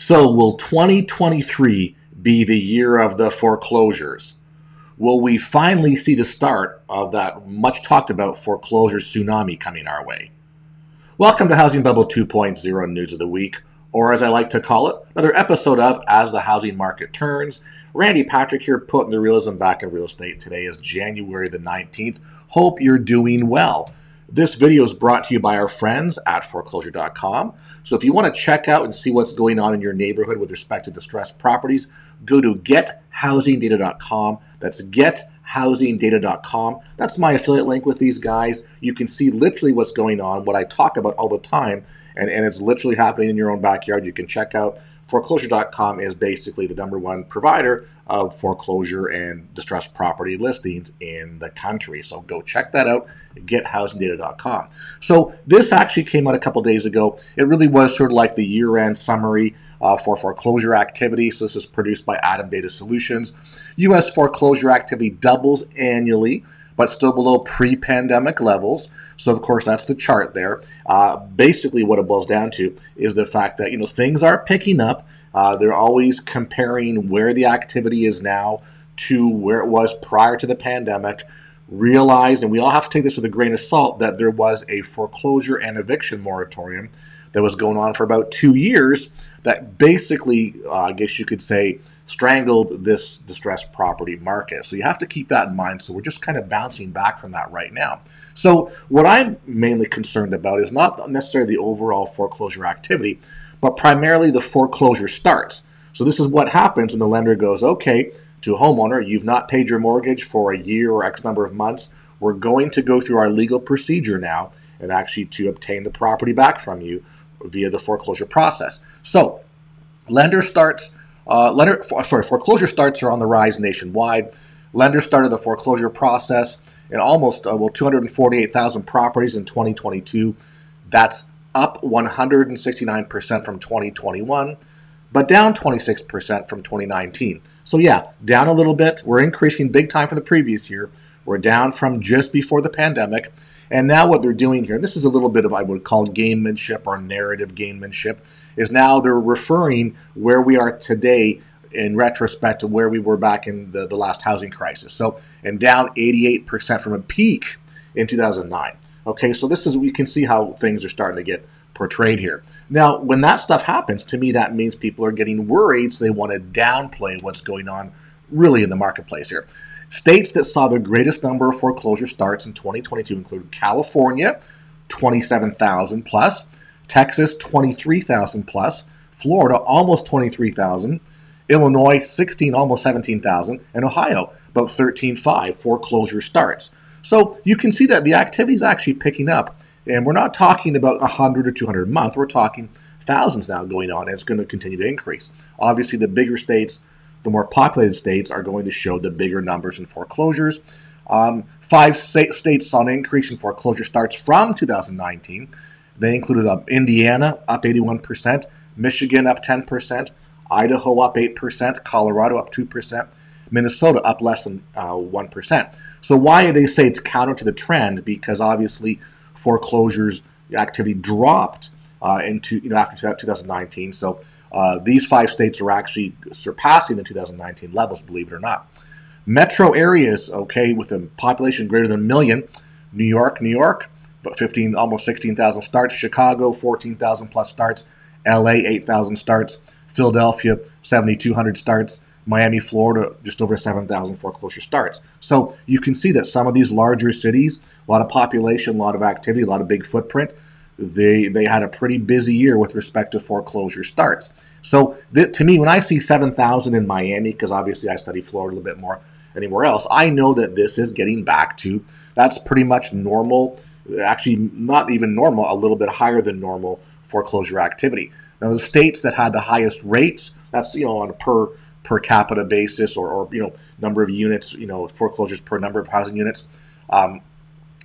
So, will 2023 be the year of the foreclosures? Will we finally see the start of that much talked about foreclosure tsunami coming our way? Welcome to Housing Bubble 2.0 News of the Week, or as I like to call it, another episode of As the Housing Market Turns. Randy Patrick here, putting the realism back in real estate. Today is January the 19th. Hope you're doing well. This video is brought to you by our friends at foreclosure.com. So if you want to check out and see what's going on in your neighborhood with respect to distressed properties, go to gethousingdata.com. That's gethousingdata.com. That's my affiliate link with these guys. You can see literally what's going on, what I talk about all the time, and, and it's literally happening in your own backyard. You can check out foreclosure.com is basically the number one provider of foreclosure and distressed property listings in the country. So go check that out, gethousingdata.com. So this actually came out a couple days ago. It really was sort of like the year-end summary uh, for foreclosure activity. So this is produced by ATTOM Data Solutions. U.S. foreclosure activity doubles annually but still below pre-pandemic levels. So of course that's the chart there. Uh, basically, what it boils down to is the fact that you know things are picking up. Uh, they're always comparing where the activity is now to where it was prior to the pandemic. Realized, and we all have to take this with a grain of salt, that there was a foreclosure and eviction moratorium that was going on for about two years that basically, uh, I guess you could say, strangled this distressed property market. So you have to keep that in mind. So we're just kind of bouncing back from that right now. So what I'm mainly concerned about is not necessarily the overall foreclosure activity, but primarily the foreclosure starts. So this is what happens when the lender goes, okay, to a homeowner, you've not paid your mortgage for a year or X number of months. We're going to go through our legal procedure now and actually to obtain the property back from you via the foreclosure process. So lender starts uh, lender, sorry, foreclosure starts are on the rise nationwide. Lenders started the foreclosure process in almost uh, well 248,000 properties in 2022. That's up 169% from 2021, but down 26% from 2019. So yeah, down a little bit. We're increasing big time from the previous year. We're down from just before the pandemic. And now what they're doing here, this is a little bit of I would call gamemanship or narrative gamemanship, is now they're referring where we are today in retrospect to where we were back in the, the last housing crisis. So, and down 88% from a peak in 2009. Okay, so this is, we can see how things are starting to get portrayed here. Now, when that stuff happens, to me, that means people are getting worried, so they want to downplay what's going on really in the marketplace here. States that saw the greatest number of foreclosure starts in 2022 include California, 27,000 plus, Texas, 23,000 plus, Florida, almost 23,000, Illinois, 16, almost 17,000, and Ohio, about 13.5 foreclosure starts. So you can see that the activity is actually picking up, and we're not talking about 100 or 200 a month. We're talking thousands now going on, and it's going to continue to increase. Obviously, the bigger states the more populated states are going to show the bigger numbers in foreclosures. Um, five states saw an increase in foreclosure starts from 2019. They included uh, Indiana up 81%, Michigan up 10%, Idaho up 8%, Colorado up 2%, Minnesota up less than uh, 1%. So why do they say it's counter to the trend? Because obviously foreclosures activity dropped uh, into you know after 2019. So uh, these five states are actually surpassing the 2019 levels, believe it or not. Metro areas, okay, with a population greater than a million, New York, New York, but 15, almost 16,000 starts. Chicago, 14,000 plus starts. LA, 8,000 starts. Philadelphia, 7,200 starts. Miami, Florida, just over 7,000 foreclosure starts. So you can see that some of these larger cities, a lot of population, a lot of activity, a lot of big footprint, they they had a pretty busy year with respect to foreclosure starts. So th- to me, when I see 7,000 in Miami, because obviously I study Florida a little bit more anywhere else, I know that this is getting back to that's pretty much normal. Actually, not even normal, a little bit higher than normal foreclosure activity. Now, the states that had the highest rates, that's you know on a per per capita basis or, or you know number of units, you know foreclosures per number of housing units. Um,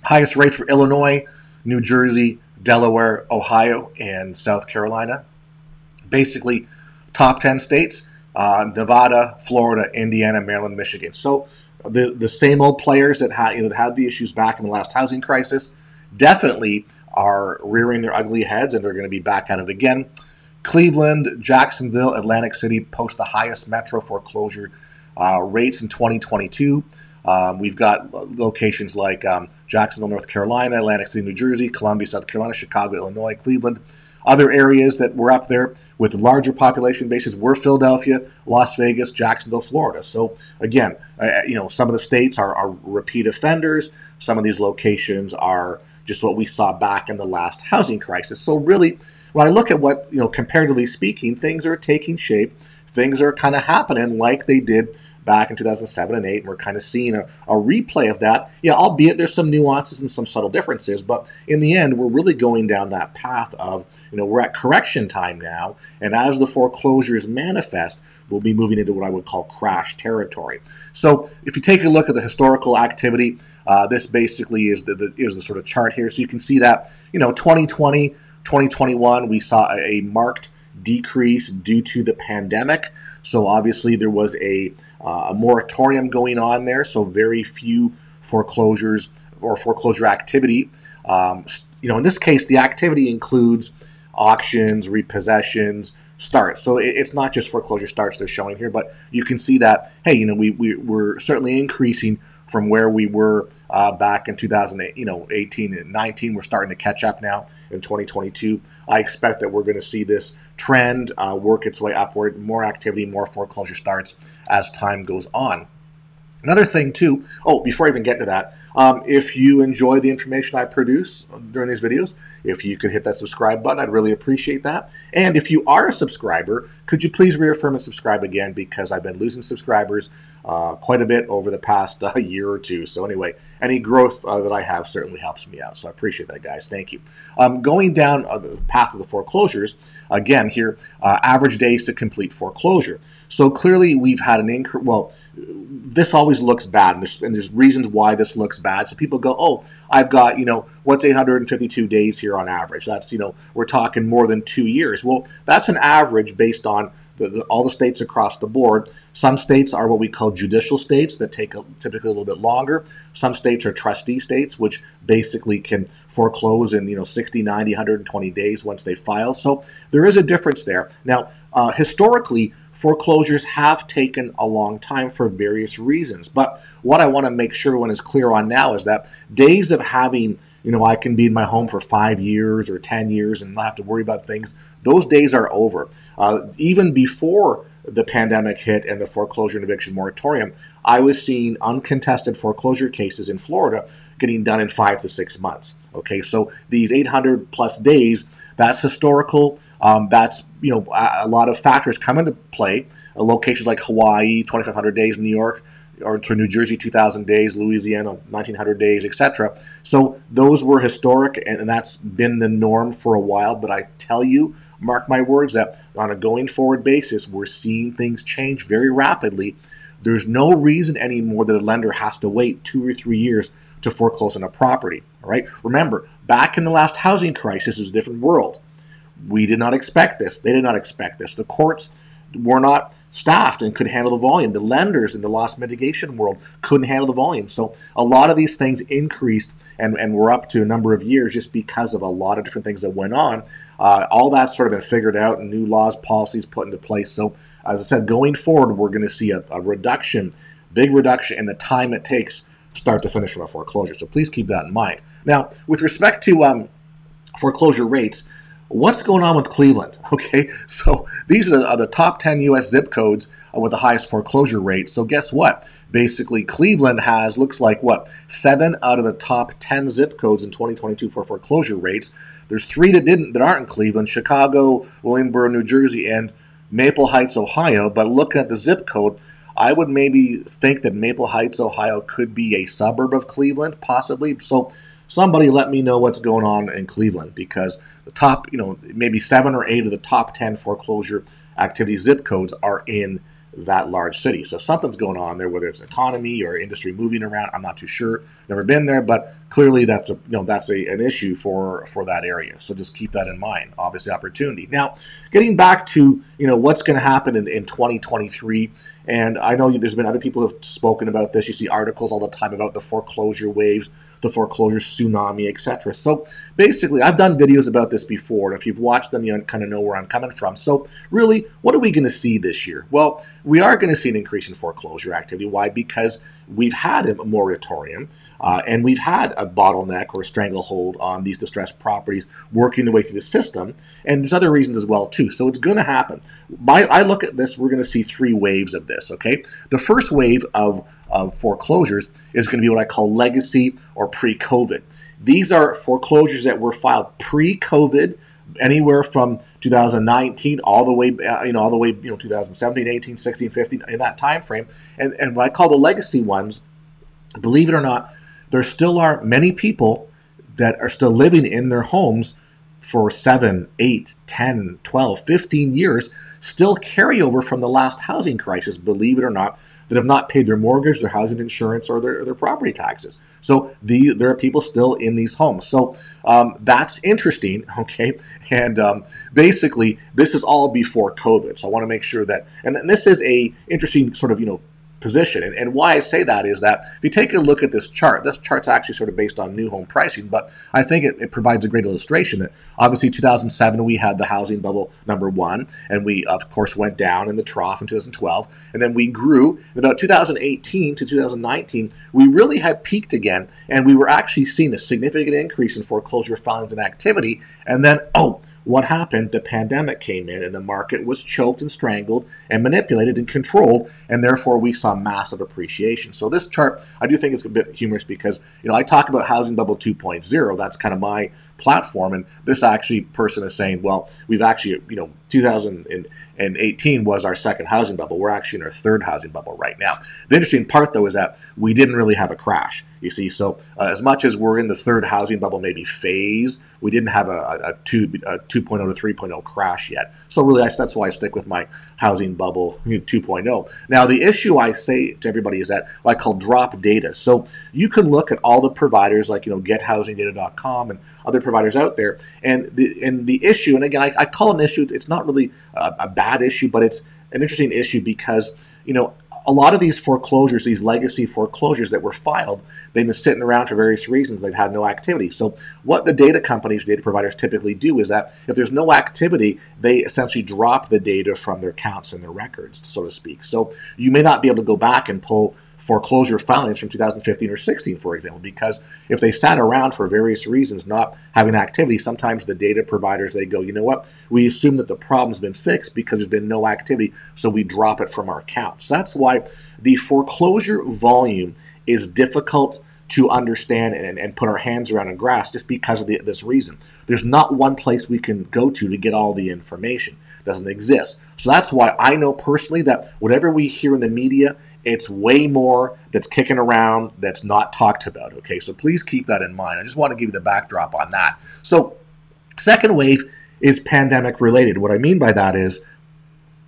highest rates were Illinois, New Jersey, Delaware, Ohio, and South Carolina. Basically, top 10 states uh, Nevada, Florida, Indiana, Maryland, Michigan. So the, the same old players that had, you know, had the issues back in the last housing crisis definitely are rearing their ugly heads and they're going to be back at it again. Cleveland, Jacksonville, Atlantic City post the highest metro foreclosure uh, rates in 2022. Um, we've got locations like um, Jacksonville, North Carolina, Atlantic City, New Jersey, Columbia, South Carolina, Chicago, Illinois, Cleveland. Other areas that were up there with larger population bases were Philadelphia, Las Vegas, Jacksonville, Florida. So again, uh, you know, some of the states are, are repeat offenders. Some of these locations are just what we saw back in the last housing crisis. So really, when I look at what you know, comparatively speaking, things are taking shape. Things are kind of happening like they did back in 2007 and 8 and we're kind of seeing a, a replay of that. Yeah albeit there's some nuances and some subtle differences but in the end we're really going down that path of you know we're at correction time now and as the foreclosures manifest we'll be moving into what i would call crash territory. So if you take a look at the historical activity uh, this basically is the, the is the sort of chart here. So you can see that you know 2020 2021 we saw a, a marked decrease due to the pandemic so obviously there was a uh, a moratorium going on there, so very few foreclosures or foreclosure activity. Um, you know, in this case, the activity includes auctions, repossessions, starts. So it's not just foreclosure starts they're showing here, but you can see that, hey, you know, we, we, we're certainly increasing from where we were uh, back in 2008, you know, 18 and 19. We're starting to catch up now in 2022. I expect that we're going to see this trend uh, work its way upward, more activity, more foreclosure starts as time goes on. Another thing, too, oh, before I even get to that, um, if you enjoy the information I produce during these videos, if you could hit that subscribe button, I'd really appreciate that. And if you are a subscriber, could you please reaffirm and subscribe again because I've been losing subscribers uh, quite a bit over the past uh, year or two. So anyway, any growth uh, that I have certainly helps me out. So I appreciate that, guys. Thank you. Um, going down uh, the path of the foreclosures, again here, uh, average days to complete foreclosure. So clearly we've had an increase, well, this always looks bad, and there's, and there's, reasons why this looks bad. So people go, oh, I've got, you know, what's 852 days here on average? That's, you know, we're talking more than two years. Well, that's an average based on the, the, all the states across the board. Some states are what we call judicial states that take a, typically a little bit longer. Some states are trustee states, which basically can foreclose in you know 60, 90, 120 days once they file. So there is a difference there. Now, uh, historically, foreclosures have taken a long time for various reasons. But what I want to make sure everyone is clear on now is that days of having you know, I can be in my home for five years or 10 years and not have to worry about things. Those days are over. Uh, even before the pandemic hit and the foreclosure and eviction moratorium, I was seeing uncontested foreclosure cases in Florida getting done in five to six months. Okay, so these 800 plus days, that's historical. Um, that's you know a, a, lot of factors come into play. Uh, locations like Hawaii, 2,500 days, in New York, or to New Jersey 2,000 days, Louisiana 1,900 days, etc. So those were historic, and that's been the norm for a while. But I tell you, mark my words, that on a going forward basis, we're seeing things change very rapidly. There's no reason anymore that a lender has to wait two or three years to foreclose on a property. All right. Remember, back in the last housing crisis, it was a different world. We did not expect this. They did not expect this. The courts were not staffed and could handle the volume. The lenders in the loss mitigation world couldn't handle the volume. So a lot of these things increased and, and were up to a number of years just because of a lot of different things that went on. Uh, all that's sort of been figured out and new laws, policies put into place. So as I said, going forward, we're going to see a, a reduction, big reduction in the time it takes start to finish from a foreclosure. So please keep that in mind. Now, with respect to um, foreclosure rates, what's going on with Cleveland? Okay, so these are the, are the top 10 U.S. zip codes with the highest foreclosure rate. So guess what? Basically, Cleveland has looks like what seven out of the top 10 zip codes in 2022 for foreclosure rates. There's three that didn't that aren't in Cleveland: Chicago, Williamsburg, New Jersey, and Maple Heights, Ohio. But looking at the zip code, I would maybe think that Maple Heights, Ohio, could be a suburb of Cleveland, possibly. So somebody let me know what's going on in Cleveland because the top, you know, maybe seven or eight of the top 10 foreclosure activity zip codes are in that large city. So something's going on there, whether it's economy or industry moving around. I'm not too sure. Never been there, but clearly that's a you know that's a, an issue for for that area. So just keep that in mind. Obviously, opportunity. Now, getting back to you know what's going to happen in, in 2023, and I know there's been other people who have spoken about this. You see articles all the time about the foreclosure waves the foreclosure tsunami, etc. So basically, I've done videos about this before, and if you've watched them, you kind of know where I'm coming from. So really, what are we going to see this year? Well, we are going to see an increase in foreclosure activity. Why? Because we've had a moratorium. Uh, and we've had a bottleneck or a stranglehold on these distressed properties working their way through the system. And there's other reasons as well too. So it's going to happen. By I look at this, we're going to see three waves of this. Okay, the first wave of of foreclosures is going to be what I call legacy or pre-COVID. These are foreclosures that were filed pre-COVID, anywhere from 2019 all the way, uh, you know, all the way, you know, 2017, 18, 16, 15, in that time frame. And and what I call the legacy ones, believe it or not, there still are many people that are still living in their homes for 7, 8, 10, 12, 15 years, still carry over from the last housing crisis, believe it or not, that have not paid their mortgage, their housing insurance, or their, their property taxes. So the, there are people still in these homes. So um, that's interesting, okay? And um, basically, this is all before COVID. So I want to make sure that, and this is a interesting sort of, you know, position. And, and, why I say that is that if you take a look at this chart, this chart's actually sort of based on new home pricing, but I think it, it provides a great illustration that obviously 2007 we had the housing bubble number one, and we of course went down in the trough in 2012, and then we grew. In about 2018 to 2019, we really had peaked again, and we were actually seeing a significant increase in foreclosure filings and activity, and then oh what happened? The pandemic came in and the market was choked and strangled and manipulated and controlled, and therefore we saw massive appreciation. So this chart, I do think it's a bit humorous because you know I talk about housing bubble 2.0. That's kind of my platform, and this actually person is saying, well, we've actually you know 2018 was our second housing bubble. We're actually in our third housing bubble right now. The interesting part though is that we didn't really have a crash. You see, so uh, as much as we're in the third housing bubble maybe phase, we didn't have a, a, a, two, a 2.0 to 3.0 crash yet. So really, that's why I stick with my housing bubble 2.0. Now, the issue I say to everybody is that what I call drop data. So you can look at all the providers like you know GetHousingData.com and other providers out there, and the and the issue, and again, I, I call an issue. It's not really a, a bad issue, but it's an interesting issue because you know a lot of these foreclosures, these legacy foreclosures that were filed, they've been sitting around for various reasons. They've had no activity. So, what the data companies, data providers typically do is that if there's no activity, they essentially drop the data from their counts and their records, so to speak. So, you may not be able to go back and pull foreclosure filings from 2015 or 16, for example, because if they sat around for various reasons not having activity, sometimes the data providers they go, you know what, we assume that the problem's been fixed because there's been no activity, so we drop it from our accounts. That's why the foreclosure volume is difficult to understand and, and put our hands around and grasp just because of the, this reason. There's not one place we can go to to get all the information. It doesn't exist. So that's why I know personally that whatever we hear in the media it's way more that's kicking around that's not talked about. Okay, so please keep that in mind. I just want to give you the backdrop on that. So, second wave is pandemic related. What I mean by that is,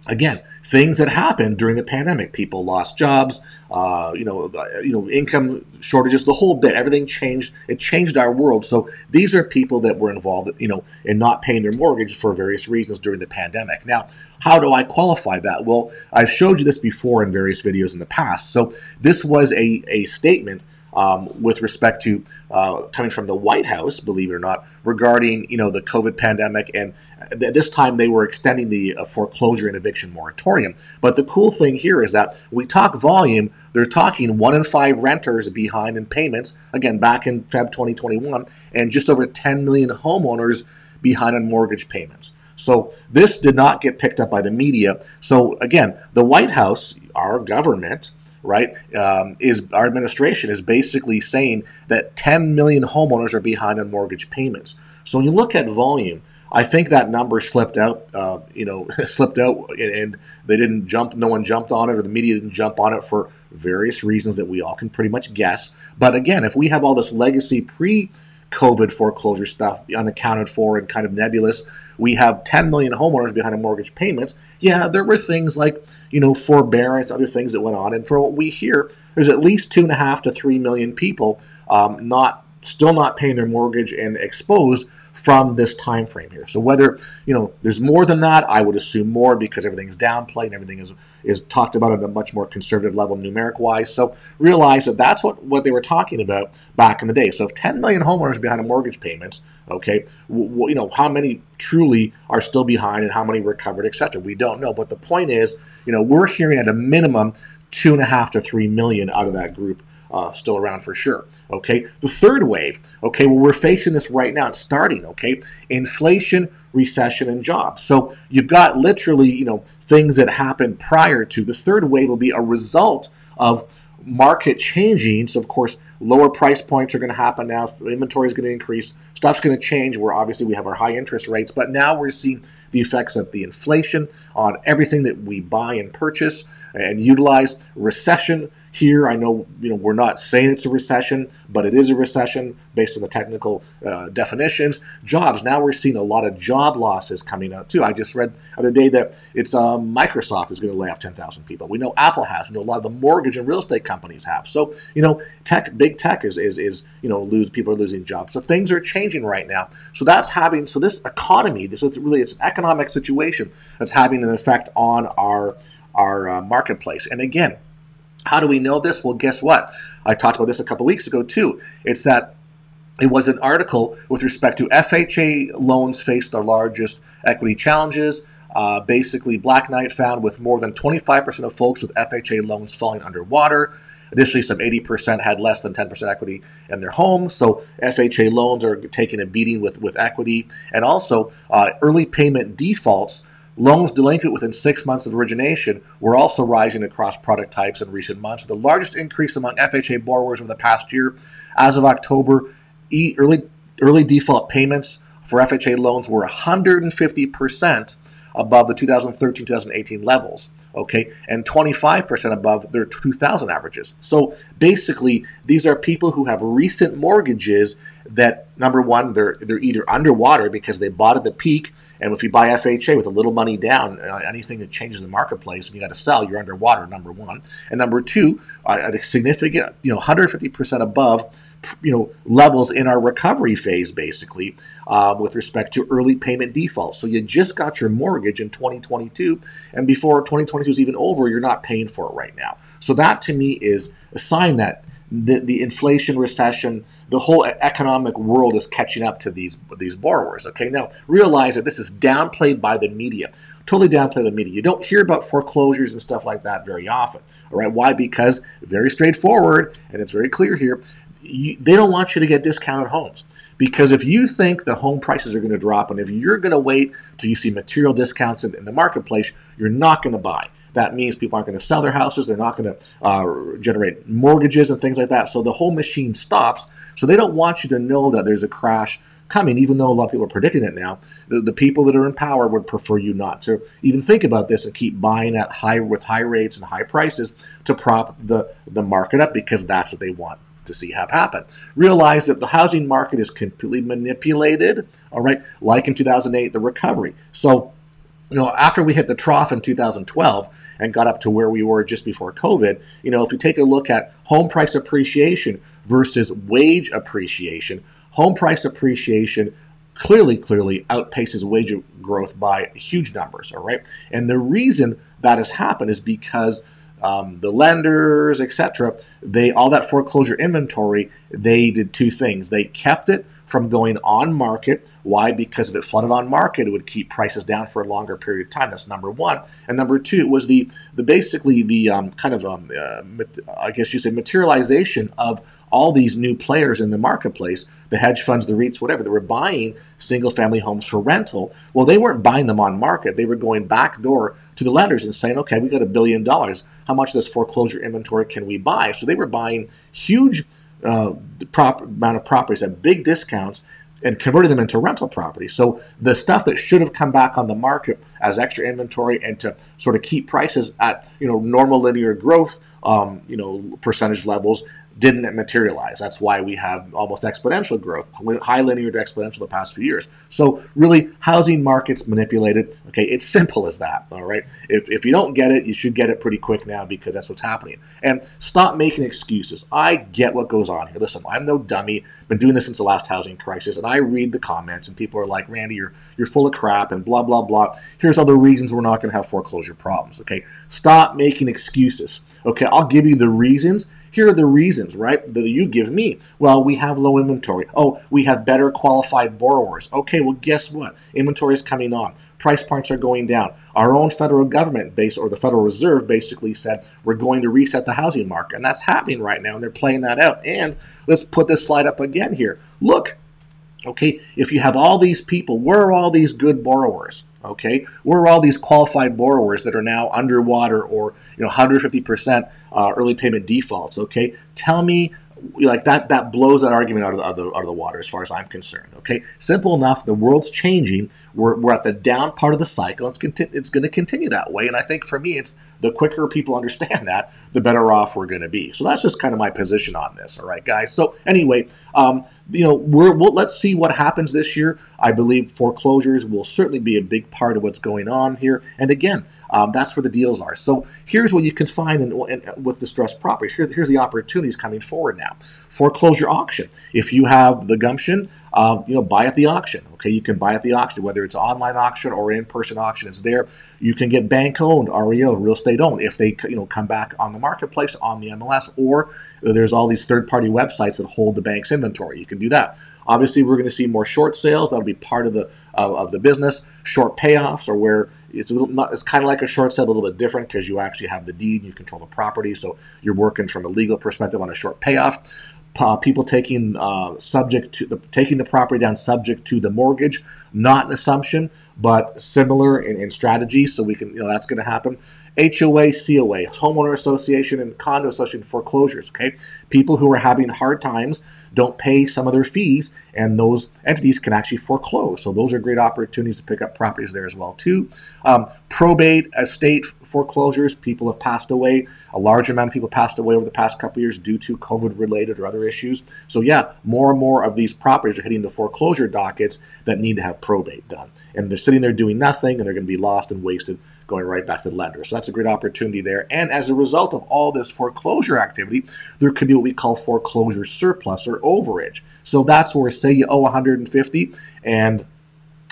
again, things that happened during the pandemic. People lost jobs, uh, you know, you know, income shortages, the whole bit. Everything changed. It changed our world. So these are people that were involved, you know, in not paying their mortgage for various reasons during the pandemic. Now, how do I qualify that? Well, I've showed you this before in various videos in the past. So this was a, a statement um, with respect to uh, coming from the White House, believe it or not, regarding you know the COVID pandemic, and th- this time they were extending the uh, foreclosure and eviction moratorium. But the cool thing here is that we talk volume. They're talking one in five renters behind in payments. Again, back in Feb 2021, and just over 10 million homeowners behind on mortgage payments. So this did not get picked up by the media. So again, the White House, our government, right, um, is our administration is basically saying that 10 million homeowners are behind on mortgage payments. So when you look at volume, I think that number slipped out, uh, you know, slipped out, and they didn't jump. No one jumped on it, or the media didn't jump on it for various reasons that we all can pretty much guess. But again, if we have all this legacy pre COVID foreclosure stuff unaccounted for and kind of nebulous. We have 10 million homeowners behind a mortgage payments. Yeah, there were things like, you know, forbearance, other things that went on. And for what we hear, there's at least two and a half to three million people um, not still not paying their mortgage and exposed from this time frame here. So whether you know there's more than that, I would assume more because everything's downplayed and everything is is talked about at a much more conservative level numeric wise. So realize that that's what what they were talking about back in the day. So if 10 million homeowners behind in mortgage payments, okay, you know how many truly are still behind and how many recovered, etc. We don't know. But the point is, you know, we're hearing at a minimum two and a half to three million out of that group uh, still around for sure. Okay, the third wave. Okay, well we're facing this right now. It's starting. Okay, inflation, recession, and jobs. So you've got literally you know things that happened prior to the third wave will be a result of market changing. So of course lower price points are going to happen now. Inventory is going to increase. Stuff's going to change. Where obviously we have our high interest rates, but now we're seeing the effects of the inflation on everything that we buy and purchase and utilize. Recession here, I know you know we're not saying it's a recession, but it is a recession based on the technical uh, definitions. Jobs. Now we're seeing a lot of job losses coming out too. I just read the other day that it's uh, Microsoft is going to lay off 10,000 people. We know Apple has. We know a lot of the mortgage and real estate companies have. So you know, tech, big tech is is is you know lose people are losing jobs. So things are changing right now. So that's having so this economy. This is really it's an economic situation that's having an effect on our our uh, marketplace. And again, how do we know this? Well, guess what? I talked about this a couple weeks ago too. It's that it was an article with respect to FHA loans face the largest equity challenges. Uh, basically, Black Knight found with more than 25% of folks with FHA loans falling underwater. Additionally, some 80% had less than 10% equity in their home. So FHA loans are taking a beating with, with equity. And also, uh, early payment defaults Loans delinquent within six months of origination were also rising across product types in recent months, the largest increase among FHA borrowers over the past year. As of October, early, early default payments for FHA loans were 150% above the 2013 2018 levels, okay, and 25% above their 2000 averages. So basically, these are people who have recent mortgages that number one, they're they're either underwater because they bought at the peak and if you buy FHA with a little money down, uh, anything that changes the marketplace and you got to sell, you're underwater. Number one, and number two, uh, a significant, you know, 150 percent above, you know, levels in our recovery phase, basically, um, with respect to early payment defaults. So you just got your mortgage in 2022, and before 2022 is even over, you're not paying for it right now. So that to me is a sign that the, the inflation, recession, the whole economic world is catching up to these these borrowers. Okay, now realize that this is downplayed by the media. Totally downplayed by the media. You don't hear about foreclosures and stuff like that very often. All right, why? Because very straightforward, and it's very clear here. You, they don't want you to get discounted homes. Because if you think the home prices are going to drop, and if you're going to wait till you see material discounts in, in the marketplace, you're not going to buy that means people aren't going to sell their houses. They're not going to uh, generate mortgages and things like that. So the whole machine stops. So they don't want you to know that there's a crash coming, even though a lot of people are predicting it now. The, the, people that are in power would prefer you not to even think about this and keep buying at high with high rates and high prices to prop the, the market up because that's what they want to see have happen. Realize that the housing market is completely manipulated, all right, like in 2008, the recovery. So, you know, after we hit the trough in 2012, and got up to where we were just before COVID. You know, if you take a look at home price appreciation versus wage appreciation, home price appreciation clearly, clearly outpaces wage growth by huge numbers. All right, and the reason that has happened is because um, the lenders, etc., they all that foreclosure inventory, they did two things. They kept it from going on market. Why? Because if it flooded on market, it would keep prices down for a longer period of time. That's number one. And number two, was the the basically the um, kind of um, uh, I guess you say materialization of all these new players in the marketplace, the hedge funds, the REITs, whatever, they were buying single family homes for rental. Well, they weren't buying them on market. They were going back door to the lenders and saying, okay, we got a billion dollars. How much of this foreclosure inventory can we buy? So they were buying huge uh, prop, amount of properties at big discounts and converting them into rental properties. So the stuff that should have come back on the market as extra inventory and to sort of keep prices at you know normal linear growth, um, you know percentage levels, didn't materialize. That's why we have almost exponential growth, high linear to exponential the past few years. So really, housing markets manipulated. Okay, it's simple as that. All right. If, if you don't get it, you should get it pretty quick now because that's what's happening. And stop making excuses. I get what goes on here. Listen, I'm no dummy. Been doing this since the last housing crisis, and I read the comments, and people are like, "Randy, you're you're full of crap," and blah blah blah. Here's the reasons we're not going to have foreclosure problems. Okay, stop making excuses. Okay, I'll give you the reasons here are the reasons, right, that you give me. Well, we have low inventory. Oh, we have better qualified borrowers. Okay, well, guess what? Inventory is coming on. Price points are going down. Our own federal government base or the Federal Reserve basically said we're going to reset the housing market. And that's happening right now, and they're playing that out. And let's put this slide up again here. Look, okay, if you have all these people, where are all these good borrowers? Okay, where are all these qualified borrowers that are now underwater or you know 150% uh, early payment defaults? Okay, tell me like that that blows that argument out of, the, out, of the, out of the water as far as I'm concerned. Okay, simple enough. The world's changing. We're, we're at the down part of the cycle. It's conti- it's going to continue that way. And I think for me, it's the quicker people understand that, the better off we're going to be. So that's just kind of my position on this. All right, guys. So anyway, um, you know, we're we'll, let's see what happens this year. I believe foreclosures will certainly be a big part of what's going on here. And again, um, that's where the deals are. So here's what you can find in, in, with distressed properties. Here, here's the opportunities coming forward now. Foreclosure auction. If you have the gumption, uh, you know, buy at the auction. Okay, you can buy at the auction, whether it's online auction or in-person auction. It's there. You can get bank-owned, REO, real estate owned, if they you know come back on the marketplace on the MLS, or there's all these third-party websites that hold the bank's inventory. You can do that. Obviously, we're going to see more short sales. That'll be part of the of, the business. Short payoffs are where it's a little not, it's kind of like a short sale, a little bit different because you actually have the deed, you control the property, so you're working from a legal perspective on a short payoff uh, people taking uh, subject to the taking the property down subject to the mortgage, not an assumption, but similar in, in strategy. So we can, you know, that's going to happen. HOA, COA, homeowner association, and condo association foreclosures. Okay, people who are having hard times don't pay some of their fees, and those entities can actually foreclose. So those are great opportunities to pick up properties there as well too. Um, probate, estate foreclosures. People have passed away. A large amount of people passed away over the past couple years due to COVID-related or other issues. So yeah, more and more of these properties are hitting the foreclosure dockets that need to have probate done, and they're sitting there doing nothing, and they're going to be lost and wasted going right back to the lender. So that's a great opportunity there. And as a result of all this foreclosure activity, there could be what we call foreclosure surplus or overage. So that's where say you owe 150 and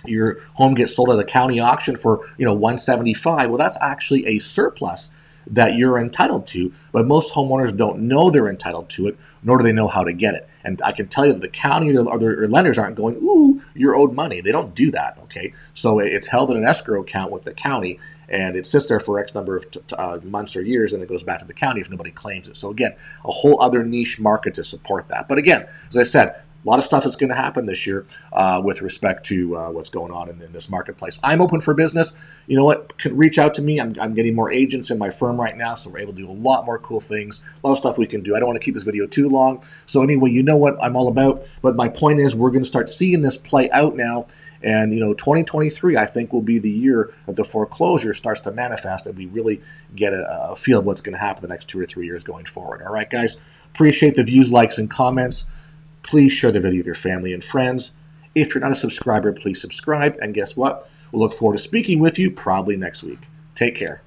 your home gets sold at a county auction for you know 175 well that's actually a surplus that you're entitled to but most homeowners don't know they're entitled to it nor do they know how to get it. And i can tell you that the county or their lenders aren't going ooh you're owed money. They don't do that okay? So it's held in an escrow account with the county and it sits there for X number of uh, months or years, and it goes back to the county if nobody claims it. So again, a whole other niche market to support that. But again, as I said, a lot of stuff is going to happen this year uh, with respect to uh, what's going on in, in, this marketplace. I'm open for business. You know what? Can reach out to me. I'm, I'm, getting more agents in my firm right now, so we're able to do a lot more cool things. A lot of stuff we can do. I don't want to keep this video too long. So anyway, you know what I'm all about. But my point is, we're going to start seeing this play out now and you know, 2023, I think, will be the year that the foreclosure starts to manifest, and we really get a, a feel of what's going to happen the next two or three years going forward. All right, guys, appreciate the views, likes, and comments. Please share the video with your family and friends. If you're not a subscriber, please subscribe. And guess what? We'll look forward to speaking with you probably next week. Take care.